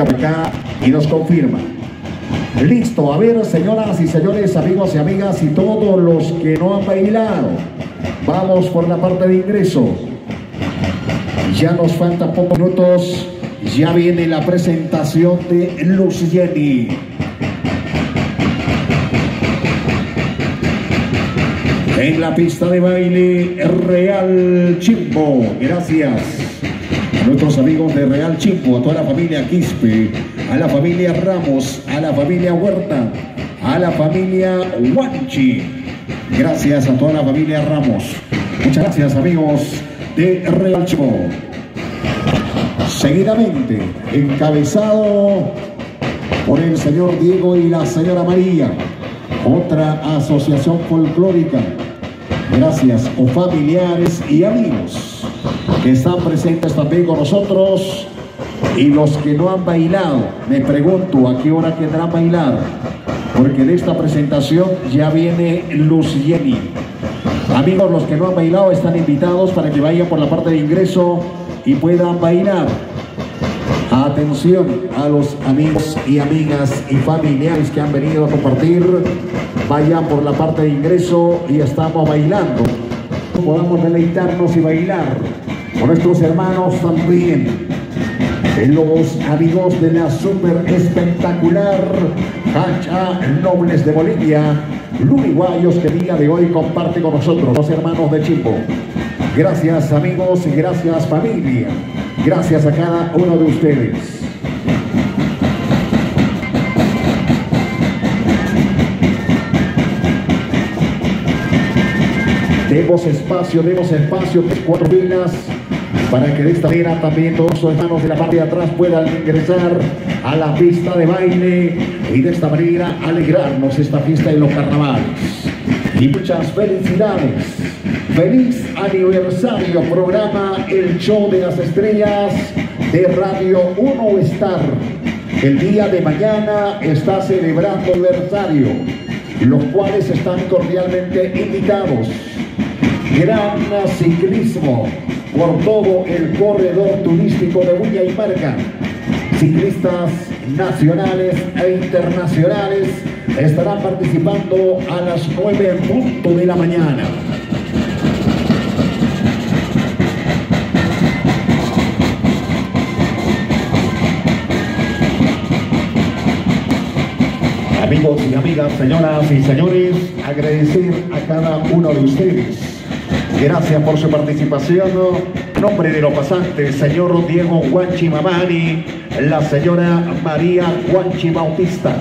Venga acá y nos confirma. Listo, a ver, señoras y señores, amigos y amigas y todos los que no han bailado, vamos por la parte de ingreso. Ya nos faltan pocos minutos, ya viene la presentación de Luz Jenny. En la pista de baile Real Chimbo, gracias nuestros amigos de Real Chimbo, a toda la familia Quispe, a la familia Ramos, a la familia Huerta, a la familia Huanchi. Gracias a toda la familia Ramos. Muchas gracias amigos de Real Chimbo. Seguidamente, encabezado por el señor Diego y la señora María, otra asociación folclórica. Gracias, o familiares y amigos que están presentes también con nosotros y los que no han bailado, me pregunto a qué hora quedarán bailar, porque en esta presentación ya viene Luz Jenny. Amigos, los que no han bailado están invitados para que vayan por la parte de ingreso y puedan bailar. Atención a los amigos y amigas y familiares que han venido a compartir. Vayan por la parte de ingreso y estamos bailando. Podamos deleitarnos y bailar nuestros hermanos también. Los amigos de la super espectacular Cancha Nobles de Bolivia, Luriguayos que día de hoy comparte con nosotros, los hermanos de Chimbo. Gracias amigos y gracias familia. Gracias a cada uno de ustedes. Demos espacio, demos espacio, cuatro filas, para que de esta manera también todos los hermanos de la parte de atrás puedan ingresar a la pista de baile y de esta manera alegrarnos esta fiesta de los carnavales. Y muchas felicidades. Feliz aniversario, programa El Show de las Estrellas de Radio 1 Star. El día de mañana está celebrando aniversario, los cuales están cordialmente invitados. Gran ciclismo por todo el corredor turístico de Villa y Marca. Ciclistas nacionales e internacionales estarán participando a las 9 en punto de la mañana. Amigos y amigas, señoras y señores, agradecer a cada uno de ustedes. Gracias por su participación. Nombre de los pasantes, señor Diego Guanchi Mamani, la señora María Guanchi Bautista.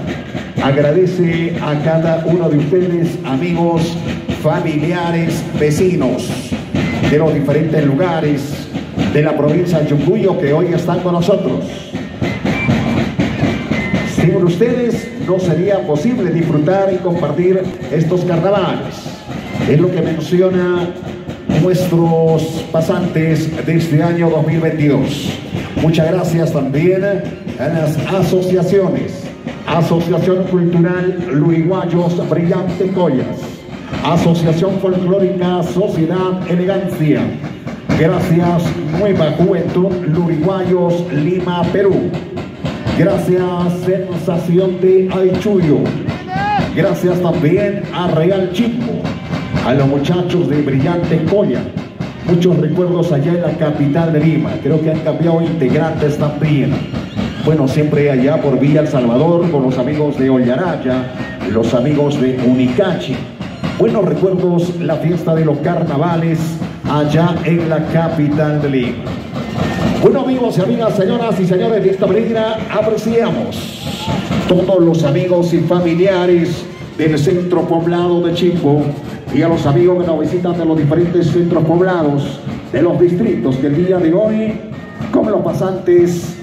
Agradece a cada uno de ustedes, amigos, familiares, vecinos de los diferentes lugares de la provincia de Chucuyo que hoy están con nosotros. Sin ustedes no sería posible disfrutar y compartir estos carnavales. Es lo que menciona nuestros pasantes de este año 2022. Muchas gracias también a las asociaciones. Asociación Cultural Luiguayos Brillante Collas. Asociación Folclórica Sociedad Elegancia. Gracias Nueva Juventud Luriguayos Lima, Perú. Gracias Sensación de Aichuyo. Gracias también a Real Chico, a los muchachos de Brillante Colla. Muchos recuerdos allá en la capital de Lima. Creo que han cambiado integrantes también. Bueno, siempre allá por Villa El Salvador con los amigos de Ollaraya, los amigos de Unicachi. Buenos recuerdos la fiesta de los carnavales allá en la capital de Lima. Bueno amigos y amigas, señoras y señores, de esta manera apreciamos todos los amigos y familiares del centro poblado de Chimbo y a los amigos que nos visitan de los diferentes centros poblados de los distritos que el día de hoy, como los pasantes,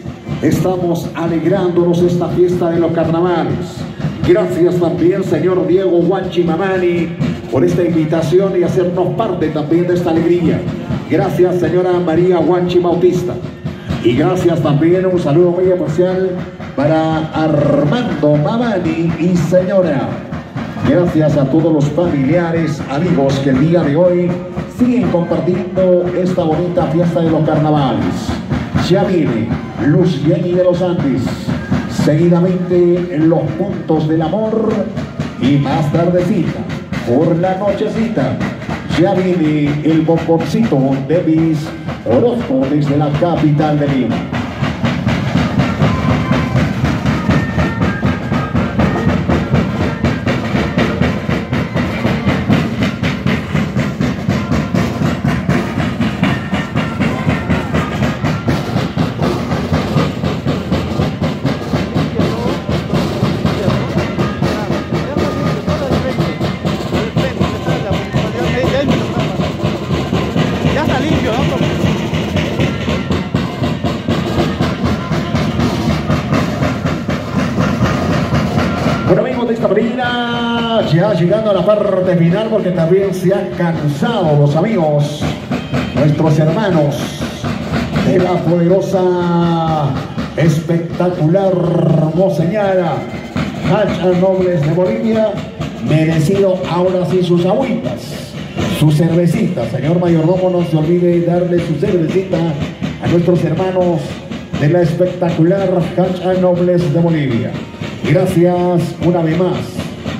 estamos alegrándonos esta fiesta de los carnavales. Gracias también, señor Diego Guanchi Mamani, por esta invitación y hacernos parte también de esta alegría. Gracias, señora María Guanchi Bautista. Y gracias también, un saludo muy especial para Armando Mamani y señora. Gracias a todos los familiares, amigos que el día de hoy siguen compartiendo esta bonita fiesta de los carnavales. Ya viene Luz Jenny de los Andes. Seguidamente en los puntos del amor y más tardecita, por la nochecita, ya viene el bomboncito de mis Orozco desde la capital de Lima. Ya llegando a la parte final porque también se han cansado los amigos, nuestros hermanos de la poderosa, espectacular Moseñara, Hacha Nobles de Bolivia, merecido ahora sí sus agüitas, su cervecita. Señor mayordomo, no se olvide darle su cervecita a nuestros hermanos de la espectacular Hacha Nobles de Bolivia. Gracias una vez más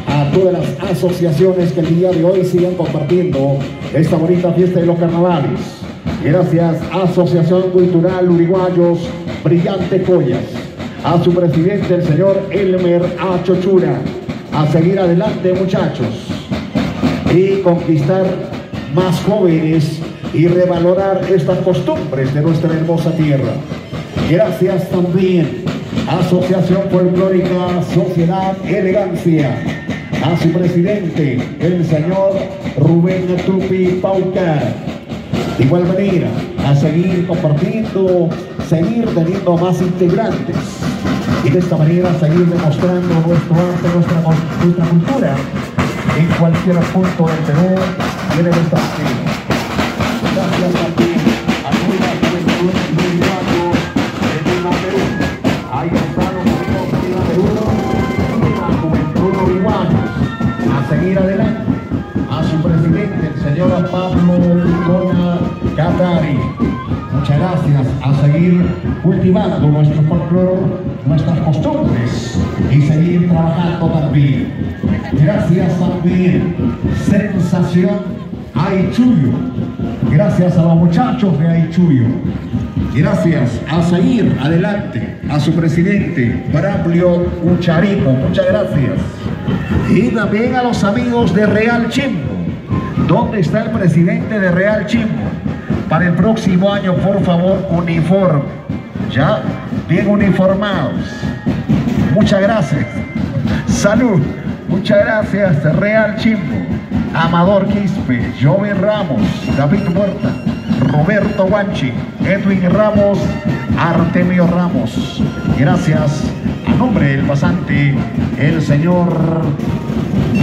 a todas las asociaciones que el día de hoy siguen compartiendo esta bonita fiesta de los carnavales. Gracias Asociación Cultural Uruguayos Brillante Collas, a su presidente el señor Elmer A. Chochura, a seguir adelante muchachos y conquistar más jóvenes y revalorar estas costumbres de nuestra hermosa tierra. Gracias también Asociación Folclórica Sociedad Elegancia a su presidente, el señor Rubén Tupi Paucar. Igual manera, a seguir compartiendo, seguir teniendo más integrantes y de esta manera seguir demostrando nuestro arte, nuestra, nuestra cultura en cualquier punto del Perú y en el Estado. Adelante. A su presidente, el señor Pablo Licona Catari. Muchas gracias a seguir cultivando nuestro folclore, nuestras costumbres y seguir trabajando también. Gracias también, Sensación Aichuyo. Gracias a los muchachos de Aichuyo. Gracias a seguir adelante a su presidente, Braulio Ucharico. Muchas gracias. Y también a los amigos de Real Chimbo. ¿Dónde está el presidente de Real Chimbo? Para el próximo año, por favor, uniforme. ¿Ya? Bien uniformados. Muchas gracias. Salud. Muchas gracias, Real Chimbo. Amador Quispe, Joven Ramos, David Huerta, Roberto Guanchi, Edwin Ramos, Artemio Ramos. Gracias nombre del pasante, el señor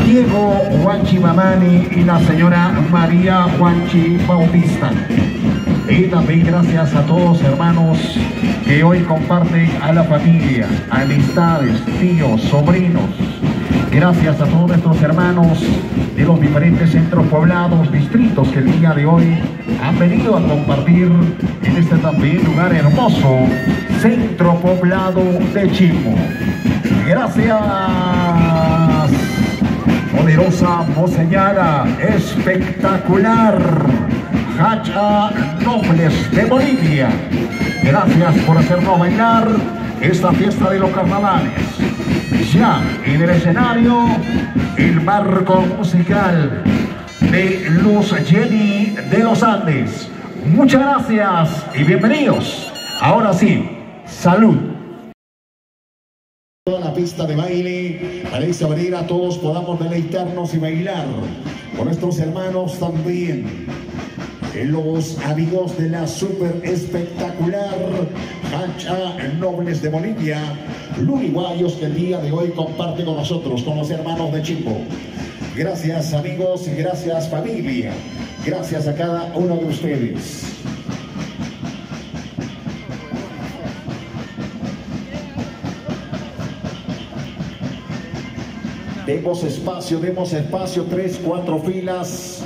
Diego Juanchi Mamani y la señora María Juanchi Bautista. Y también gracias a todos hermanos que hoy comparten a la familia, amistades, tíos, sobrinos. Gracias a todos nuestros hermanos de los diferentes centros poblados, distritos que el día de hoy han venido a compartir en este también lugar hermoso, centro poblado de Chimbo. Gracias poderosa moseñada, espectacular, Hacha Nobles de Bolivia. Gracias por hacernos bailar esta fiesta de los carnavales. Ya en el escenario, el barco musical de Luz Jenny de los Andes. Muchas gracias y bienvenidos. Ahora sí, salud. Toda la pista de baile esa manera todos podamos deleitarnos y bailar con nuestros hermanos también. Los amigos de la super espectacular Hacha Nobles de Bolivia Luriguayos que el día de hoy comparte con nosotros con los hermanos de Chimbo gracias amigos y gracias familia. Gracias a cada uno de ustedes Demos espacio, demos espacio, tres, cuatro filas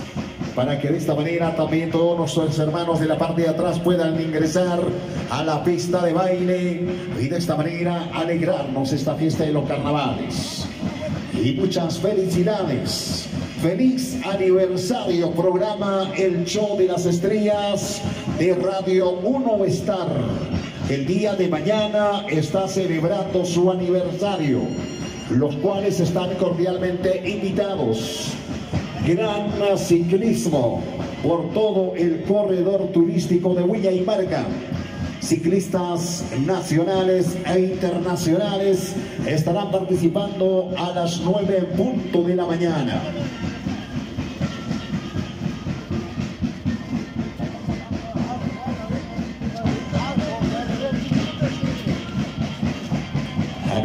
para que de esta manera también todos nuestros hermanos de la parte de atrás puedan ingresar a la pista de baile y de esta manera alegrarnos esta fiesta de los carnavales. Y muchas felicidades. Feliz aniversario, programa El Show de las Estrellas de Radio 1 Star. El día de mañana está celebrando su aniversario, los cuales están cordialmente invitados. Gran ciclismo por todo el corredor turístico de Huilla y Marca ciclistas nacionales e internacionales estarán participando a las 9 punto de la mañana.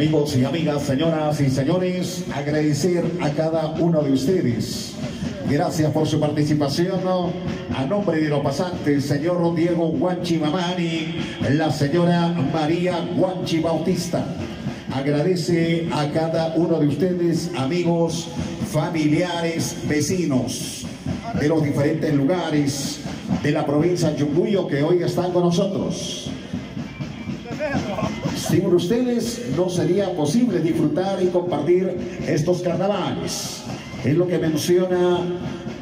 Amigos y amigas, señoras y señores, agradecer a cada uno de ustedes. Gracias por su participación. A nombre de los pasantes, señor Diego Guanchi Mamani, la señora María Guanchi Bautista. Agradece a cada uno de ustedes, amigos, familiares, vecinos de los diferentes lugares de la provincia de Yunguyo que hoy están con nosotros. Sin ustedes no sería posible disfrutar y compartir estos carnavales. Es lo que menciona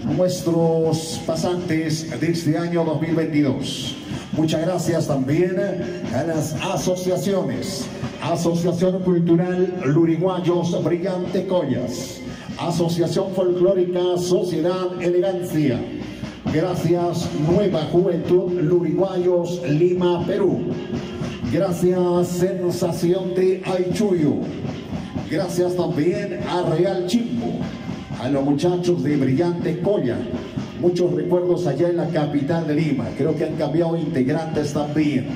nuestros pasantes de este año 2022. Muchas gracias también a las asociaciones. Asociación Cultural Luriguayos Brillante Collas. Asociación Folclórica Sociedad Elegancia. Gracias Nueva Juventud Luriguayos Lima, Perú. Gracias Sensación de Aichuyo. Gracias también a Real Chimbo, a los muchachos de Brillante Colla. Muchos recuerdos allá en la capital de Lima. Creo que han cambiado integrantes también.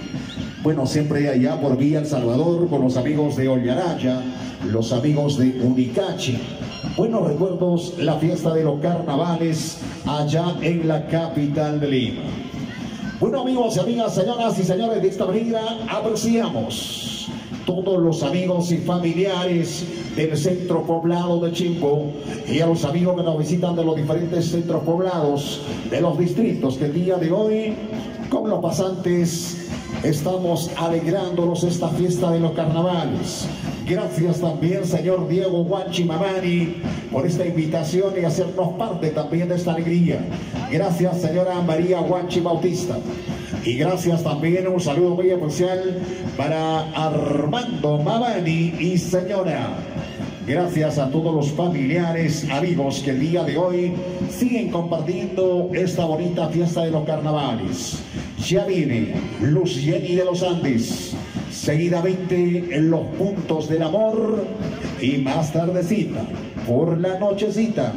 Bueno, siempre allá por Vía El Salvador con los amigos de Ollaraya, los amigos de Unicachi. Buenos recuerdos la fiesta de los carnavales allá en la capital de Lima. Bueno amigos y amigas, señoras y señores, de esta manera apreciamos todos los amigos y familiares del centro poblado de Chimbo y a los amigos que nos visitan de los diferentes centros poblados de los distritos que el día de hoy con los pasantes estamos alegrándonos esta fiesta de los carnavales. Gracias también, señor Diego Guanchi Mamani, por esta invitación y hacernos parte también de esta alegría. Gracias, señora María Guanchi Bautista. Y gracias también, un saludo muy especial para Armando Mamani y señora. Gracias a todos los familiares, amigos que el día de hoy siguen compartiendo esta bonita fiesta de los carnavales. Ya viene Luz de los Andes seguidamente en los puntos del amor y más tardecita, por la nochecita,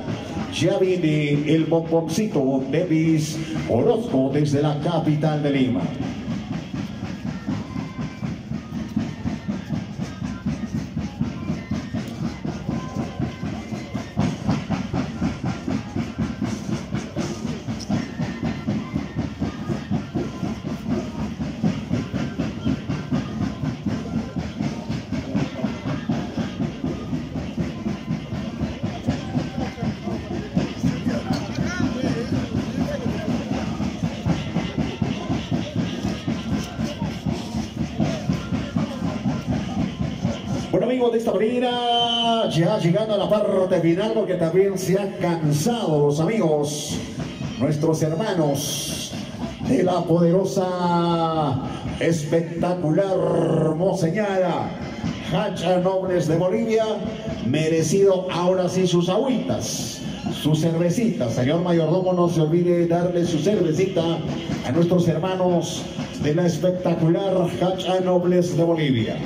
ya viene el bomboncito de Orozco desde la capital de Lima. De esta manera, ya llegando a la parte final, porque también se han cansado los amigos, nuestros hermanos de la poderosa, espectacular Moseñada, Hacha Nobles de Bolivia, merecido ahora sí sus agüitas, sus cervecitas. Señor mayordomo, no se olvide darle su cervecita a nuestros hermanos de la espectacular Hacha Nobles de Bolivia.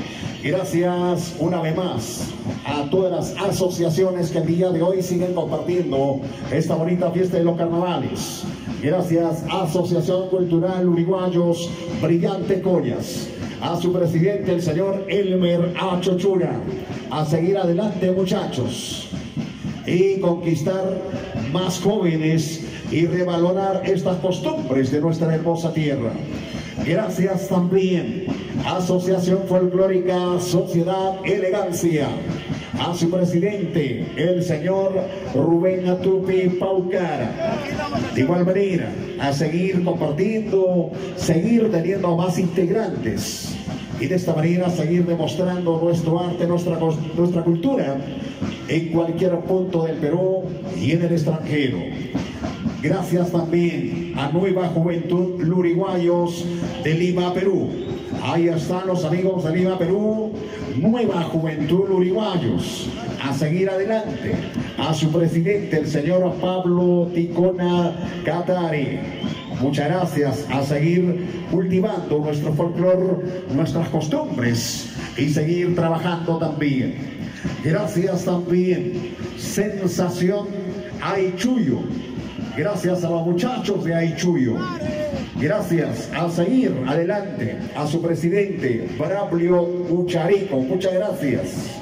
Gracias una vez más a todas las asociaciones que el día de hoy siguen compartiendo esta bonita fiesta de los carnavales. Gracias Asociación Cultural Uruguayos Brillante Collas, a su presidente el señor Elmer Achochura. A seguir adelante muchachos y conquistar más jóvenes y revalorar estas costumbres de nuestra hermosa tierra. Gracias también Asociación Folclórica Sociedad Elegancia. a su presidente, el señor Rubén Atupi Paucara. De igual manera, a seguir compartiendo, seguir teniendo más integrantes y de esta manera seguir demostrando nuestro arte, nuestra, nuestra cultura en cualquier punto del Perú y en el extranjero. Gracias también a Nueva Juventud Luriguayos de Lima, Perú. Ahí están los amigos de Lima, Perú. Nueva Juventud Luriguayos. A seguir adelante. A su presidente, el señor Pablo Ticona Catari. Muchas gracias a seguir cultivando nuestro folclore, nuestras costumbres y seguir trabajando también. Gracias también, Sensación Aichuyo Gracias a los muchachos de Aichuyo. Gracias a seguir adelante a su presidente, Braulio Ucharico. Muchas gracias.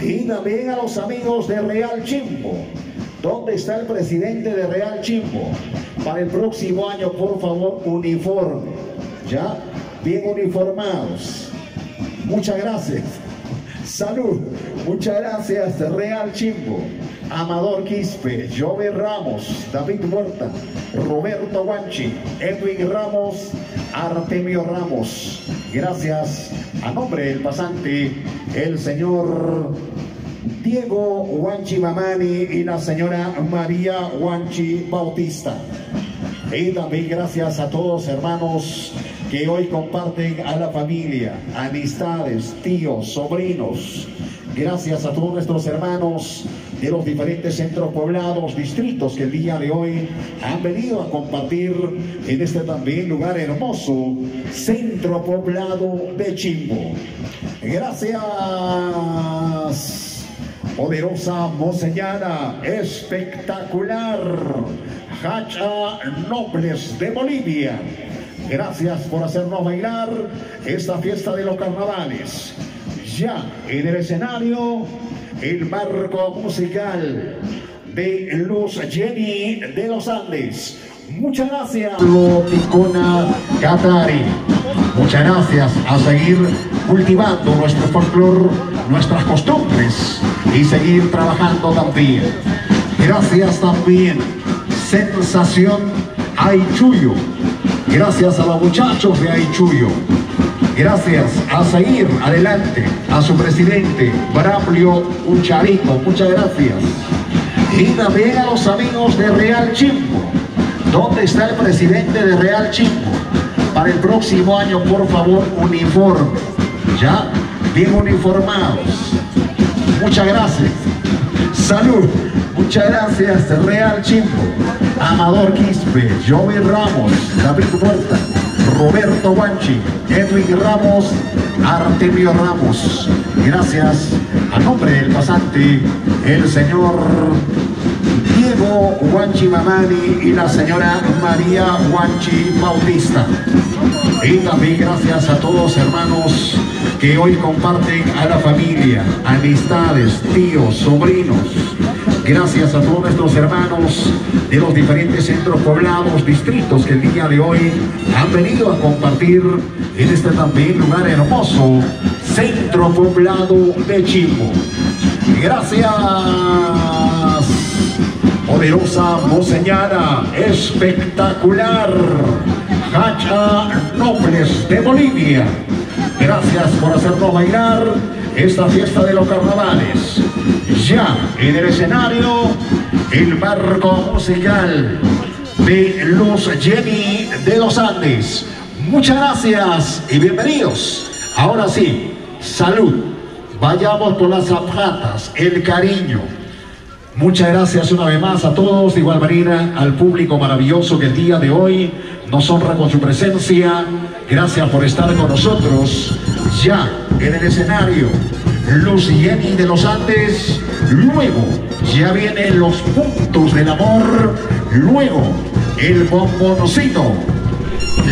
Y también a los amigos de Real Chimbo. ¿Dónde está el presidente de Real Chimbo? Para el próximo año, por favor, uniforme. ¿Ya? Bien uniformados. Muchas gracias. Salud. Muchas gracias, Real Chimbo. Amador Quispe, Joven Ramos, David Huerta, Roberto Guanchi, Edwin Ramos, Artemio Ramos. Gracias a nombre del pasante, el señor Diego Guanchi Mamani y la señora María Guanchi Bautista. Y también gracias a todos hermanos que hoy comparten a la familia, amistades, tíos, sobrinos. Gracias a todos nuestros hermanos de los diferentes centros poblados, distritos que el día de hoy han venido a compartir en este también lugar hermoso, centro poblado de Chimbo. Gracias, poderosa moseñana, espectacular, Hacha Nobles de Bolivia. Gracias por hacernos bailar esta fiesta de los carnavales. Ya en el escenario el marco musical de Luz Jenny de los Andes. Muchas gracias. Ticona Catari. Muchas gracias a seguir cultivando nuestro folclore, nuestras costumbres y seguir trabajando también. Gracias también, Sensación Aichuyo. Gracias a los muchachos de Aichuyo. Gracias a seguir adelante a su presidente, Braulio Ucharico. Muchas gracias. Y también a los amigos de Real Chimbo. ¿Dónde está el presidente de Real Chimbo? Para el próximo año, por favor, uniforme. ¿Ya? Bien uniformados. Muchas gracias. Salud. Muchas gracias, Real Chimbo. Amador Quispe, Joey Ramos, David Puerta. Roberto Guanchi, Edwin Ramos, Artemio Ramos. Gracias a nombre del pasante, el señor Diego Guanchi Mamani y la señora María Guanchi Bautista. Y también gracias a todos hermanos que hoy comparten a la familia, amistades, tíos, sobrinos, Gracias a todos nuestros hermanos de los diferentes centros poblados, distritos que el día de hoy han venido a compartir en este también lugar hermoso, centro poblado de Chimbo. Gracias, poderosa moseñana, espectacular, Hacha Nobles de Bolivia. Gracias por hacernos bailar esta fiesta de los carnavales. Ya en el escenario, el marco musical de los Jenny de los Andes. Muchas gracias y bienvenidos. Ahora sí, salud. Vayamos por las zapatas, el cariño. Muchas gracias una vez más a todos, de igual manera al público maravilloso que el día de hoy nos honra con su presencia. Gracias por estar con nosotros ya en el escenario. Luz Jenny de los Andes. Luego ya vienen los puntos del amor. Luego el bomboncito